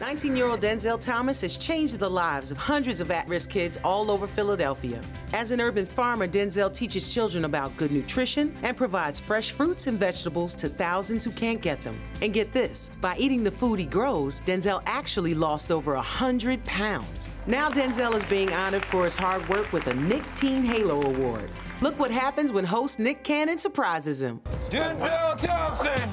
19-year-old Denzel Thompson has changed the lives of hundreds of at-risk kids all over Philadelphia. As an urban farmer, Denzel teaches children about good nutrition and provides fresh fruits and vegetables to thousands who can't get them. And get this, by eating the food he grows, Denzel actually lost over 100 pounds. Now Denzel is being honored for his hard work with a Nick Teen Halo Award. Look what happens when host Nick Cannon surprises him. Denzel Thompson!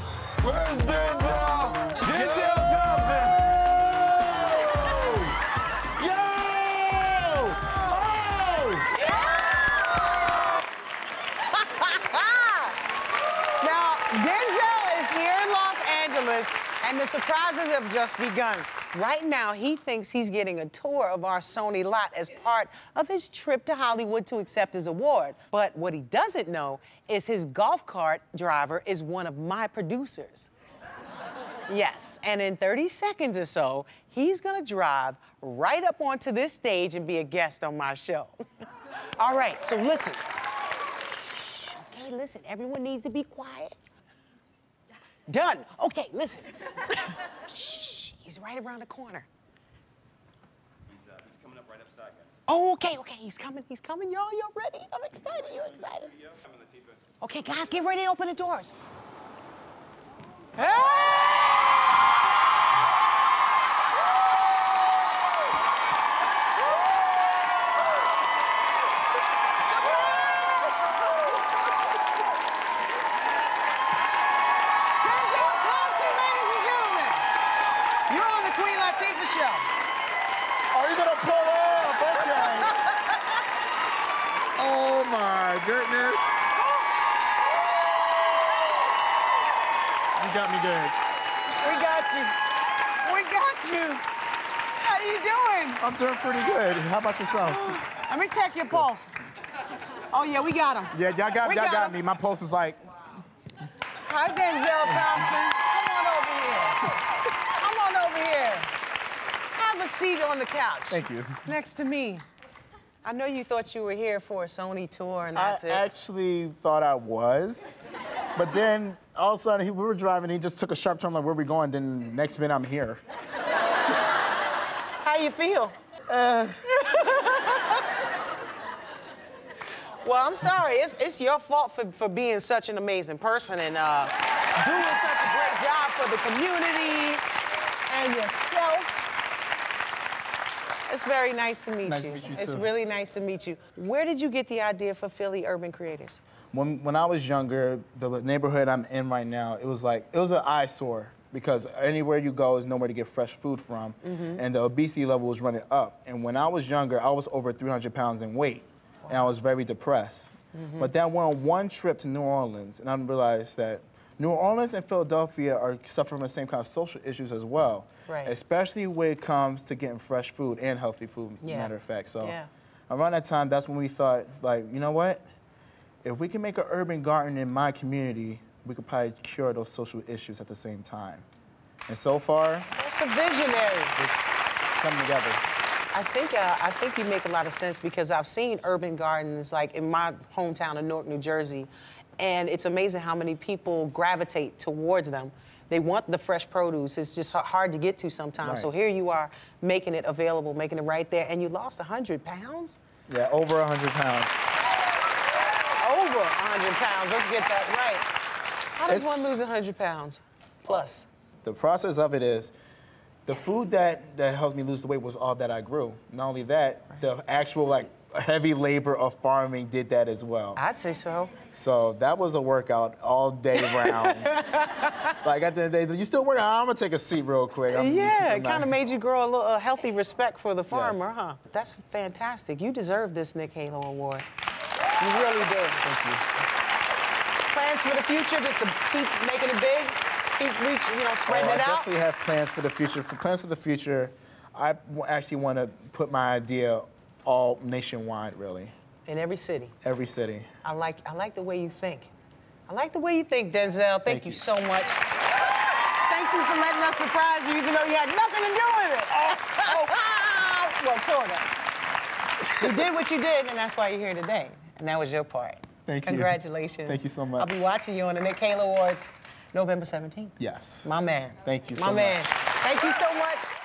And the surprises have just begun. Right now, he thinks he's getting a tour of our Sony lot as part of his trip to Hollywood to accept his award. But what he doesn't know is his golf cart driver is one of my producers. Yes, and in 30 seconds or so, he's gonna drive right up onto this stage and be a guest on my show. All right, so listen. Shh, okay, listen, everyone needs to be quiet. Done. Okay, listen. Shh, he's right around the corner. He's, uh, he's coming up right upside, guys. Oh, okay, okay, he's coming, he's coming, y'all. You're ready. I'm excited. You excited? Video, I'm gonna keep it. Okay, guys, get ready to open the doors. Hey! Show. Are you gonna pull off? Okay. oh my goodness. You got me good. We got you. We got you. How you doing? I'm doing pretty good. How about yourself? Let me check your pulse. Oh yeah, we got him. Yeah, y'all got, y'all got got me. My pulse is like, Hi, Denzel Thompson. Come on over here. Come on over here. Have a seat on the couch. thank you. Next to me. I know you thought you were here for a Sony tour and I that's it. actually thought I was, but then all of a sudden he, we were driving. He just took a sharp turn like, where we going? Then next minute I'm here. How you feel? Uh. well, I'm sorry. It's, it's your fault for, for being such an amazing person and uh, doing such a great job for the community and yourself. It's very nice to meet Nice you. to meet you, it's too. really nice to meet you. Where did you get the idea for Philly Urban Creators? When, when I was younger, the neighborhood I'm in right now, it was like, it was an eyesore because anywhere you go is nowhere to get fresh food from. Mm-hmm. And the obesity level was running up. And when I was younger, I was over 300 pounds in weight. And I was very depressed. Mm-hmm. But then went on one trip to New Orleans, and I realized that New Orleans and Philadelphia are suffering from the same kind of social issues as well. Right. Especially when it comes to getting fresh food and healthy food, Yeah. matter of fact. So Yeah. around that time, that's when we thought, like, you know what? if we can make an urban garden in my community, we could probably cure those social issues at the same time. And so far, Such a visionary. it's coming together. I think uh, I think you make a lot of sense because I've seen urban gardens like in my hometown of Newark, New Jersey, and it's amazing how many people gravitate towards them. They want the fresh produce. It's just hard to get to sometimes. Right. So here you are making it available, making it right there, and you lost 100 pounds? Yeah, over 100 pounds. Over 100 pounds. Let's get that right. How does It's- one lose 100 pounds plus? The process of it is, the food that, that helped me lose the weight was all that I grew. Not only that, the actual like heavy labor of farming did that as well. I'd say so. So that was a workout all day round. like at the end of the day, you still working? I'm gonna take a seat real quick. I'm- Yeah, it kind of made you grow a, little, a healthy respect for the farmer, Yes. huh? That's fantastic. You deserve this Nick Halo Award. You really do. Thank you. Plans for the future, just to keep making it big, keep you know, spreading Oh, I it out. definitely have plans for the future. For plans for the future, I actually want to put my idea all nationwide, really, In every city. every city. I like, I like the way you think. I like the way you think, Denzel. Thank, Thank you. you. so much. Thank you for letting us surprise you, even though you had nothing to do with it. Oh, oh. well, sort of. You did what you did, and that's why you're here today. And that was your part. Thank you. Congratulations. Thank you so much. I'll be watching you on the Nick Halo Awards November 17th. Yes. My man. Thank you My so man. much. Thank you so much.